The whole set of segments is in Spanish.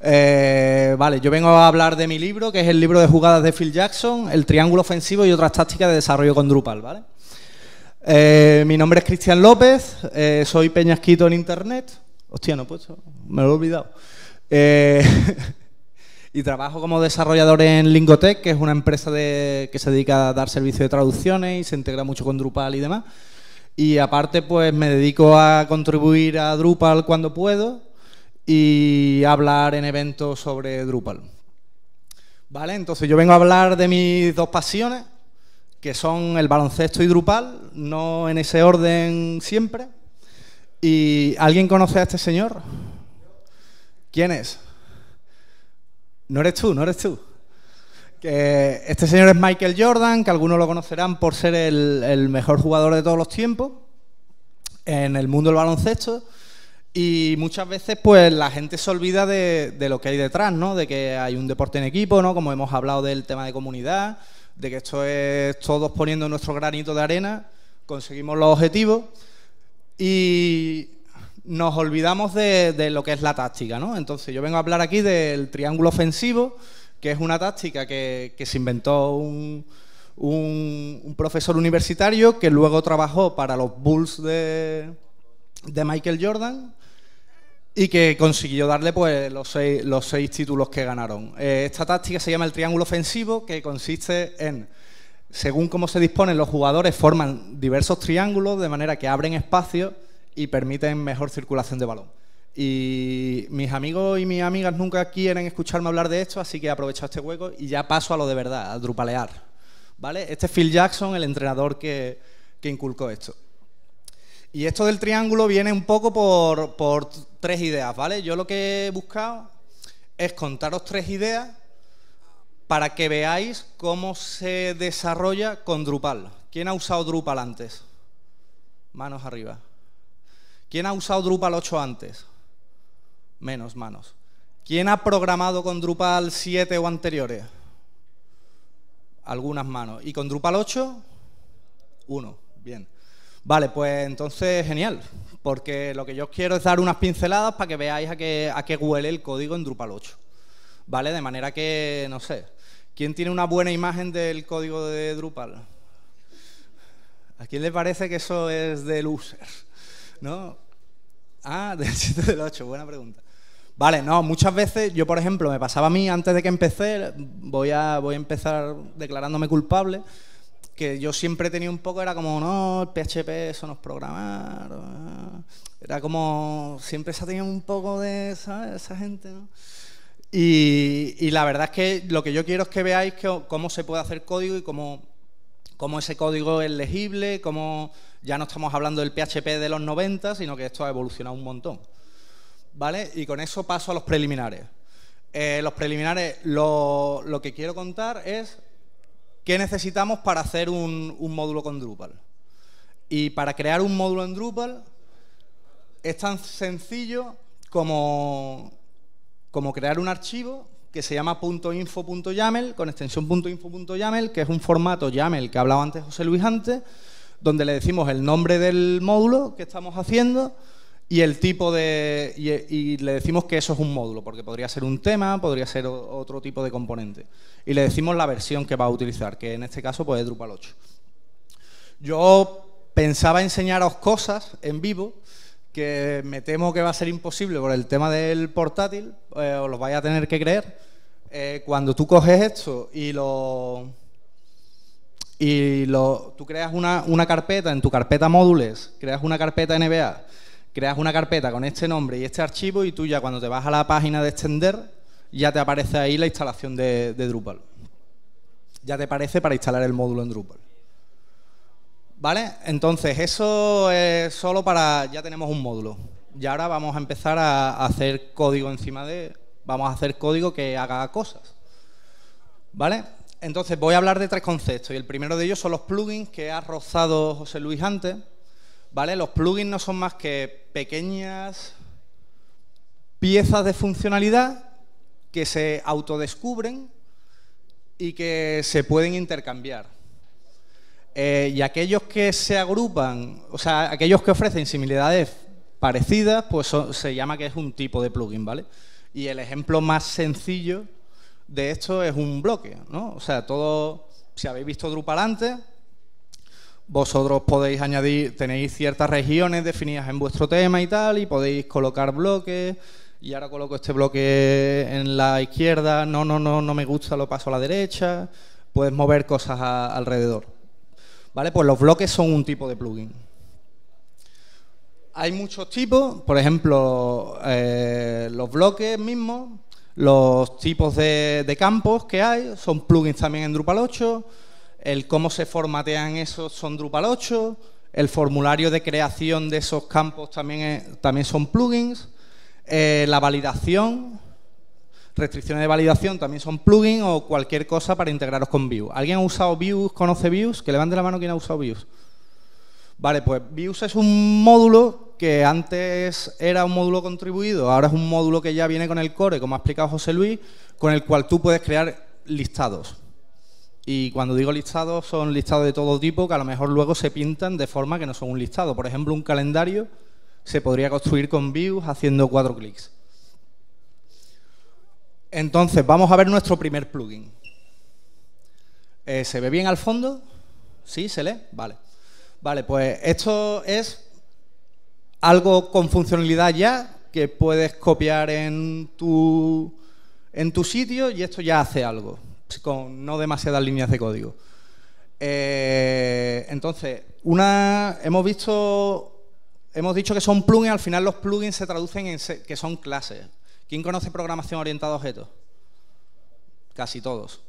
Eh, vale, yo vengo a hablar de mi libro, que es el libro de jugadas de Phil Jackson, El triángulo ofensivo y otras tácticas de desarrollo con Drupal, ¿vale? Eh, mi nombre es Cristian López, eh, soy peñasquito en internet. Hostia, no he puesto, me lo he olvidado. y trabajo como desarrollador en Lingotech, que es una empresa que se dedica a dar servicio de traducciones y se integra mucho con Drupal y demás. Y aparte, pues me dedico a contribuir a Drupal cuando puedo y hablar en eventos sobre Drupal. ¿Vale? Entonces yo vengo a hablar de mis dos pasiones, que son el baloncesto y Drupal, no en ese orden siempre. ¿Y alguien conoce a este señor? ¿Quién es? No eres tú, no eres tú. Este señor es Michael Jordan, que algunos lo conocerán por ser el, el mejor jugador de todos los tiempos en el mundo del baloncesto. Y muchas veces, pues, la gente se olvida de, lo que hay detrás, ¿no? De que hay un deporte en equipo, ¿no? Como hemos hablado del tema de comunidad, de que esto es todos poniendo nuestro granito de arena, conseguimos los objetivos y nos olvidamos de, lo que es la táctica, ¿no? Entonces, yo vengo a hablar aquí del triángulo ofensivo, que es una táctica que, se inventó un, un profesor universitario que luego trabajó para los Bulls de, de Michael Jordan y que consiguió darle pues, los, seis, los seis títulos que ganaron. Eh, esta táctica se llama el triángulo ofensivo, que consiste en, según cómo se disponen los jugadores, forman diversos triángulos de manera que abren espacio y permiten mejor circulación de balón. Y mis amigos y mis amigas nunca quieren escucharme hablar de esto, así que aprovecho este hueco y ya paso a lo de verdad, a drupalear. ¿Vale? Este es Phil Jackson, el entrenador que, que inculcó esto. Y esto del triángulo viene un poco por, tres ideas, ¿vale? Yo lo que he buscado es contaros tres ideas para que veáis cómo se desarrolla con Drupal. ¿Quién ha usado Drupal antes? Manos arriba. ¿Quién ha usado Drupal 8 antes? Menos manos. ¿Quién ha programado con Drupal 7 o anteriores? Algunas manos. ¿Y con Drupal 8? Uno. Bien. Vale, pues entonces genial, porque lo que yo quiero es dar unas pinceladas para que veáis a qué, a qué huele el código en Drupal 8. ¿Vale? De manera que, no sé, ¿quién tiene una buena imagen del código de Drupal? ¿A quién le parece que eso es de losers? ¿No? Ah, del 7 del 8, buena pregunta. Vale, no, muchas veces, yo por ejemplo, me pasaba a mí antes de que empecé, voy a, voy a empezar declarándome culpable, que yo siempre tenía un poco, era como, no, el PHP, eso no es programar. Era como, siempre se ha tenido un poco de, ¿sabes? Esa gente, ¿no? Y, la verdad es que lo que yo quiero es que veáis cómo se puede hacer código y cómo, cómo ese código es legible, cómo ya no estamos hablando del PHP de los 90, sino que esto ha evolucionado un montón. ¿Vale? Y con eso paso a los preliminares. Eh, los preliminares, lo, lo que quiero contar es ¿Qué necesitamos para hacer un, módulo con Drupal? Y para crear un módulo en Drupal es tan sencillo como, como crear un archivo que se llama .info.yaml con extensión .info.yaml, que es un formato YAML que hablaba antes José Luis antes, donde le decimos el nombre del módulo que estamos haciendo y el tipo de y, le decimos que eso es un módulo, porque podría ser un tema, podría ser otro tipo de componente. Y le decimos la versión que va a utilizar, que en este caso pues es Drupal 8. Yo pensaba enseñaros cosas en vivo que me temo que va a ser imposible por el tema del portátil, eh, os lo vais a tener que creer. Eh, cuando tú coges esto y lo y lo, tú creas una, una carpeta, en tu carpeta módulos, creas una carpeta NBA creas una carpeta con este nombre y este archivo y tú ya cuando te vas a la página de extender ya te aparece ahí la instalación de, Drupal. Ya te aparece para instalar el módulo en Drupal. ¿Vale? Entonces, eso es solo para... ya tenemos un módulo. Y ahora vamos a empezar a hacer código encima de... vamos a hacer código que haga cosas. ¿Vale? Entonces, voy a hablar de tres conceptos. Y el primero de ellos son los plugins que ha rozado José Luis antes ¿Vale? Los plugins no son más que pequeñas piezas de funcionalidad que se autodescubren y que se pueden intercambiar. Eh, y aquellos que se agrupan, o sea, aquellos que ofrecen similaridades parecidas, pues se llama que es un tipo de plugin, ¿vale? Y el ejemplo más sencillo de esto es un bloque, ¿no? O sea, todo, si habéis visto Drupal antes, vosotros podéis añadir, tenéis ciertas regiones definidas en vuestro tema y tal, y podéis colocar bloques, y ahora coloco este bloque en la izquierda, no, no, no, no me gusta, lo paso a la derecha, puedes mover cosas alrededor. ¿Vale? Pues los bloques son un tipo de plugin. Hay muchos tipos, por ejemplo, eh, los bloques mismos, los tipos de, de campos que hay, son plugins también en Drupal 8, el cómo se formatean esos son Drupal 8, el formulario de creación de esos campos también, también son plugins, eh, la validación, restricciones de validación también son plugins o cualquier cosa para integraros con Vue. ¿Alguien ha usado Vue, conoce Vue? Que levante la mano quien ha usado Vue. Vale, pues Vue es un módulo que antes era un módulo contribuido, ahora es un módulo que ya viene con el core, como ha explicado José Luis, con el cual tú puedes crear listados. Y cuando digo listados, son listados de todo tipo que a lo mejor luego se pintan de forma que no son un listado. Por ejemplo, un calendario se podría construir con views haciendo cuatro clics. Entonces, vamos a ver nuestro primer plugin. Eh, ¿Se ve bien al fondo? ¿Sí? ¿Se lee? Vale. Vale, pues esto es algo con funcionalidad ya que puedes copiar en tu, en tu sitio y esto ya hace algo con no demasiadas líneas de código. Eh, entonces, una hemos visto, hemos dicho que son plugins, al final los plugins se traducen en que son clases. ¿Quién conoce programación orientada a objetos? Casi todos.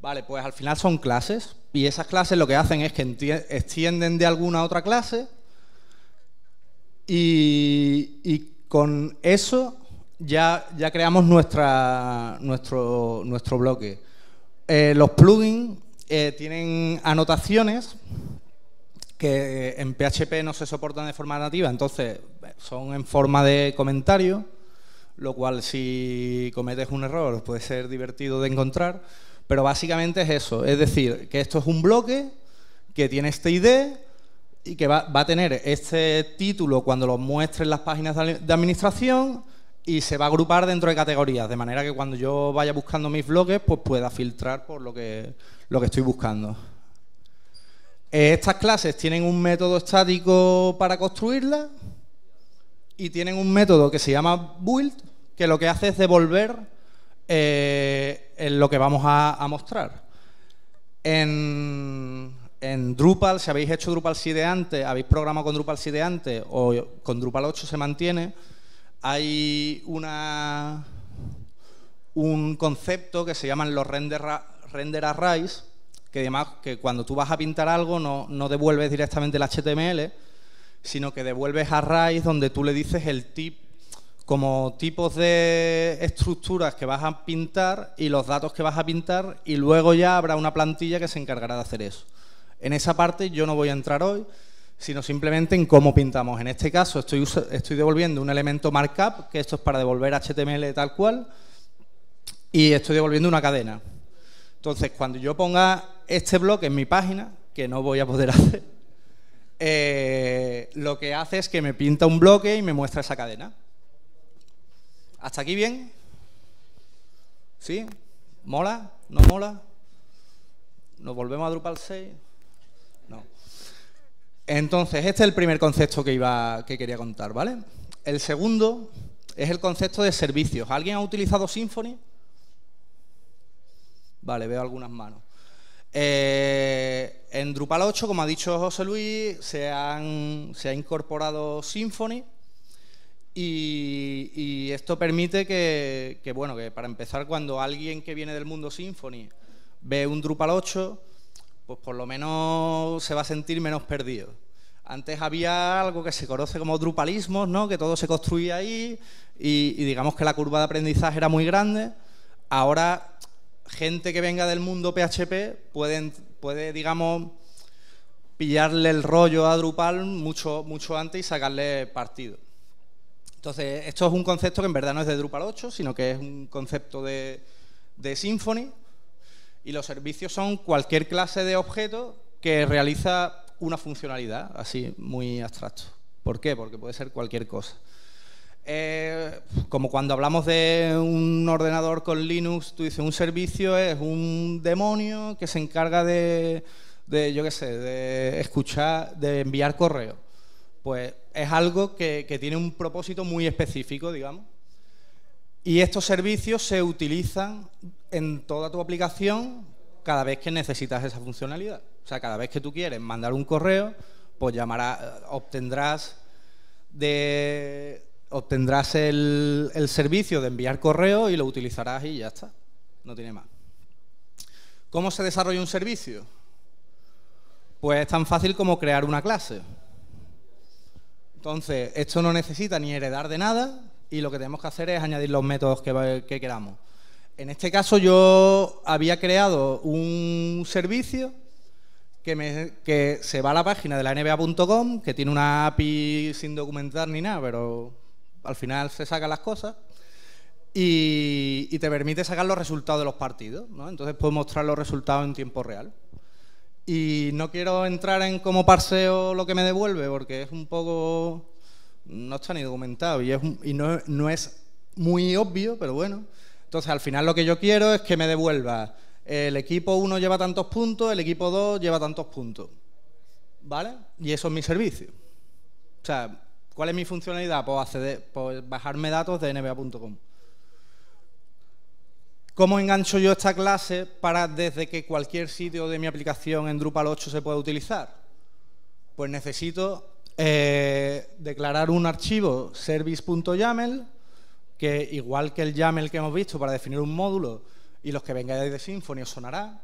Vale, pues al final son clases y esas clases lo que hacen es que extienden de alguna otra clase y, y con eso ya, ya creamos nuestra, nuestro, nuestro bloque. Eh, los plugins eh, tienen anotaciones que en PHP no se soportan de forma nativa, entonces son en forma de comentario, lo cual si cometes un error puede ser divertido de encontrar, pero básicamente es eso, es decir, que esto es un bloque que tiene este ID y que va, a tener este título cuando lo muestre en las páginas de administración, y se va a agrupar dentro de categorías, de manera que cuando yo vaya buscando mis bloques, pues pueda filtrar por lo que, lo que estoy buscando. Eh, estas clases tienen un método estático para construirlas y tienen un método que se llama build, que lo que hace es devolver eh, lo que vamos a, mostrar. En, en, Drupal, si habéis hecho Drupal 7 antes, habéis programado con Drupal 7 antes o con Drupal 8 se mantiene, hay una, un concepto que se llaman los render, render arrays, que además que cuando tú vas a pintar algo no, devuelves directamente el HTML, sino que devuelves arrays donde tú le dices el tip como tipos de estructuras que vas a pintar y los datos que vas a pintar y luego ya habrá una plantilla que se encargará de hacer eso. En esa parte yo no voy a entrar hoy, sino simplemente en cómo pintamos. En este caso estoy, estoy devolviendo un elemento markup, que esto es para devolver HTML tal cual, y estoy devolviendo una cadena. Entonces, cuando yo ponga este bloque en mi página, que no voy a poder hacer, eh, lo que hace es que me pinta un bloque y me muestra esa cadena. ¿Hasta aquí bien? ¿Sí? ¿Mola? ¿No mola? ¿Nos volvemos a Drupal 6? Entonces, este es el primer concepto que, iba, que quería contar, ¿vale? El segundo es el concepto de servicios. ¿Alguien ha utilizado Symfony? Vale, veo algunas manos. Eh, en Drupal 8, como ha dicho José Luis, se, han, se ha incorporado Symfony y, esto permite que, que, bueno, que para empezar, cuando alguien que viene del mundo Symfony ve un Drupal 8, pues por lo menos se va a sentir menos perdido. Antes había algo que se conoce como drupalismos, ¿no? que todo se construía ahí y, digamos que la curva de aprendizaje era muy grande. Ahora, gente que venga del mundo PHP puede, puede digamos, pillarle el rollo a Drupal mucho, mucho antes y sacarle partido. Entonces, esto es un concepto que en verdad no es de Drupal 8, sino que es un concepto de, de Symfony y los servicios son cualquier clase de objeto que realiza una funcionalidad, así muy abstracto. ¿Por qué? Porque puede ser cualquier cosa. Eh, como cuando hablamos de un ordenador con Linux, tú dices, un servicio es un demonio que se encarga de, yo qué sé, de escuchar, de enviar correo. Pues es algo que tiene un propósito muy específico, digamos. Y estos servicios se utilizan en toda tu aplicación cada vez que necesitas esa funcionalidad. O sea, cada vez que tú quieres mandar un correo, pues llamarás, obtendrás de obtendrás el, servicio de enviar correo y lo utilizarás y ya está. No tiene más. ¿Cómo se desarrolla un servicio? Pues es tan fácil como crear una clase. Entonces, esto no necesita ni heredar de nada y lo que tenemos que hacer es añadir los métodos que queramos. En este caso yo había creado un servicio que, se va a la página de la NBA.com, que tiene una API sin documentar ni nada, pero al final se sacan las cosas, y, te permite sacar los resultados de los partidos. ¿no? Entonces puedes mostrar los resultados en tiempo real. Y no quiero entrar en cómo parseo lo que me devuelve, porque es un poco... no está ni documentado y, no, no es muy obvio, pero bueno. Entonces al final lo que yo quiero es que me devuelva el equipo 1 lleva tantos puntos, el equipo 2 lleva tantos puntos. ¿Vale? Y eso es mi servicio. O sea, ¿cuál es mi funcionalidad? Pues, acceder, pues bajarme datos de nba.com. ¿Cómo engancho yo esta clase para desde que cualquier sitio de mi aplicación en Drupal 8 se pueda utilizar? Pues necesito eh, declarar un archivo service.yaml que igual que el YAML que hemos visto para definir un módulo, y los que vengáis de Symfony os sonará.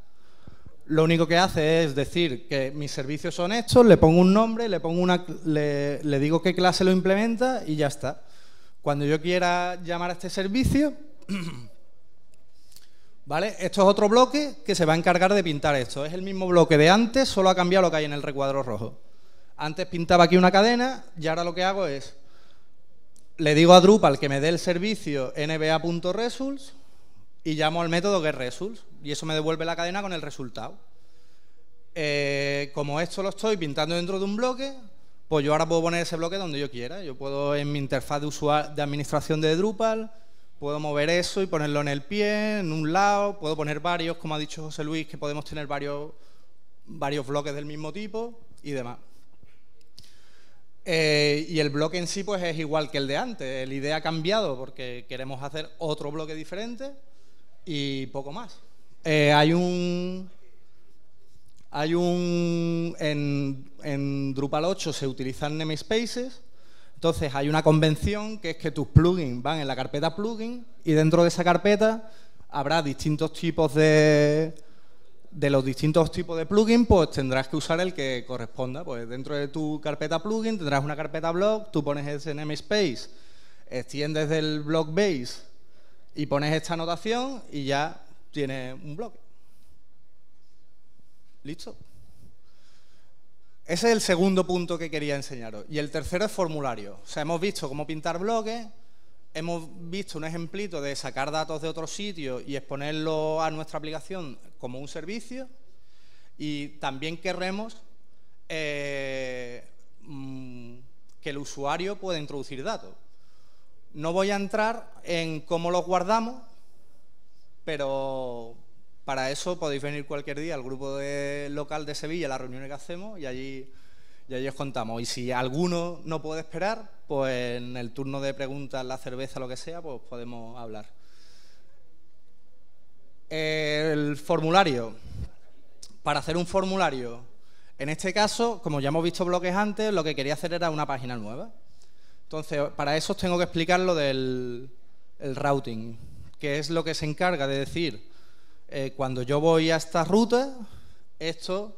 Lo único que hace es decir que mis servicios son estos, le pongo un nombre, le, pongo una, le, digo qué clase lo implementa y ya está. Cuando yo quiera llamar a este servicio, ¿vale? Esto es otro bloque que se va a encargar de pintar esto. Es el mismo bloque de antes, solo ha cambiado lo que hay en el recuadro rojo. Antes pintaba aquí una cadena y ahora lo que hago es, le digo a Drupal que me dé el servicio nba.results y llamo al método getResults y eso me devuelve la cadena con el resultado. Eh, como esto lo estoy pintando dentro de un bloque, pues yo ahora puedo poner ese bloque donde yo quiera. Yo puedo en mi interfaz de, usuario, de administración de Drupal, puedo mover eso y ponerlo en el pie, en un lado, puedo poner varios, como ha dicho José Luis, que podemos tener varios, varios bloques del mismo tipo y demás. Eh, y el bloque en sí pues es igual que el de antes. La idea ha cambiado porque queremos hacer otro bloque diferente y poco más. Eh, hay un... Hay un... En, en Drupal 8 se utilizan namespaces, entonces hay una convención que es que tus plugins van en la carpeta plugin y dentro de esa carpeta habrá distintos tipos de... De los distintos tipos de plugins, pues tendrás que usar el que corresponda. Pues dentro de tu carpeta plugin tendrás una carpeta blog, tú pones ese namespace, extiendes del blog base y pones esta anotación y ya tienes un bloque. ¿Listo? Ese es el segundo punto que quería enseñaros. Y el tercero es formulario. O sea, hemos visto cómo pintar bloques, hemos visto un ejemplito de sacar datos de otros sitios y exponerlo a nuestra aplicación como un servicio. Y también querremos eh, mm, que el usuario pueda introducir datos. No voy a entrar en cómo los guardamos, pero para eso podéis venir cualquier día al grupo de, local de Sevilla, las reuniones que hacemos, y allí, y os contamos. Y si alguno no puede esperar, pues en el turno de preguntas, la cerveza, lo que sea, pues podemos hablar. El formulario. Para hacer un formulario, en este caso, como ya hemos visto bloques antes, lo que quería hacer era una página nueva. Entonces, para eso os tengo que explicar lo del routing, que es lo que se encarga de decir, eh, cuando yo voy a esta ruta, esto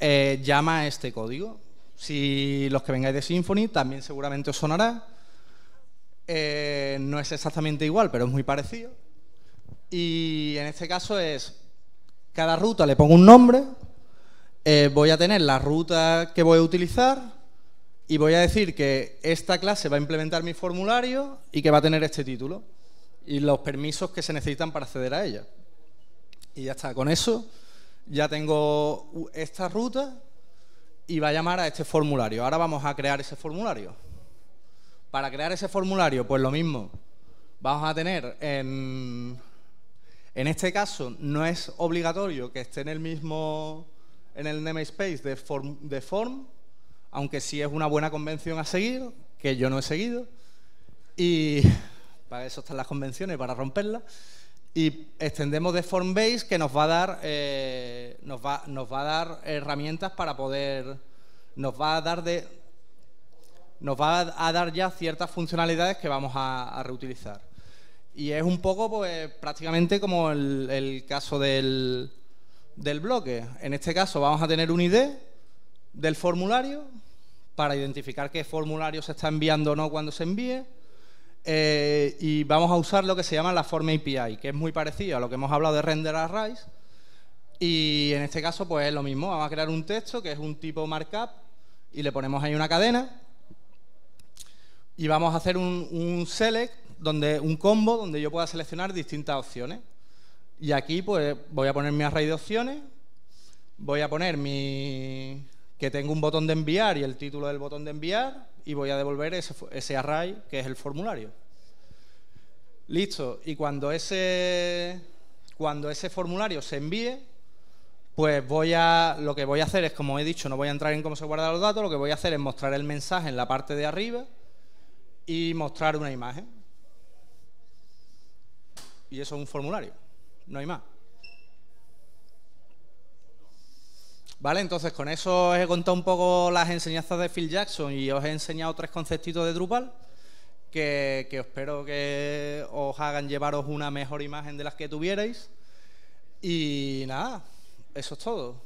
eh, llama a este código. Si los que vengáis de Symfony, también seguramente os sonará. Eh, no es exactamente igual, pero es muy parecido. Y en este caso es, cada ruta le pongo un nombre, voy a tener la ruta que voy a utilizar, y voy a decir que esta clase va a implementar mi formulario y que va a tener este título y los permisos que se necesitan para acceder a ella. Y ya está, con eso ya tengo esta ruta y va a llamar a este formulario. Ahora vamos a crear ese formulario. Para crear ese formulario, pues lo mismo. Vamos a tener en, en este caso no es obligatorio que esté en el mismo en el namespace de form, de form, aunque sí es una buena convención a seguir, que yo no he seguido. Y para eso están las convenciones, para romperlas. Y extendemos de form base que nos va a dar eh, nos va, nos va a dar herramientas para poder nos va a dar de nos va a dar ya ciertas funcionalidades que vamos a, reutilizar. Y es un poco, pues, prácticamente como el, caso del, del, bloque. En este caso vamos a tener un ID del formulario para identificar qué formulario se está enviando o no cuando se envíe. Eh, y vamos a usar lo que se llama la forma API, que es muy parecido a lo que hemos hablado de render arrays. Y en este caso, pues es lo mismo. Vamos a crear un texto que es un tipo markup y le ponemos ahí una cadena y vamos a hacer un, select, donde, un combo donde yo pueda seleccionar distintas opciones. Y aquí pues voy a poner mi array de opciones, voy a poner mi que tengo un botón de enviar y el título del botón de enviar y voy a devolver ese, ese array que es el formulario. Listo. Y cuando ese, cuando ese formulario se envíe, pues voy a, lo que voy a hacer es, como he dicho, no voy a entrar en cómo se guardan los datos, lo que voy a hacer es mostrar el mensaje en la parte de arriba y mostrar una imagen. Y eso es un formulario, no hay más. Vale, entonces con eso os he contado un poco las enseñanzas de Phil Jackson y os he enseñado tres conceptitos de Drupal que, que espero que os hagan llevaros una mejor imagen de las que tuvierais. Y nada, eso es todo.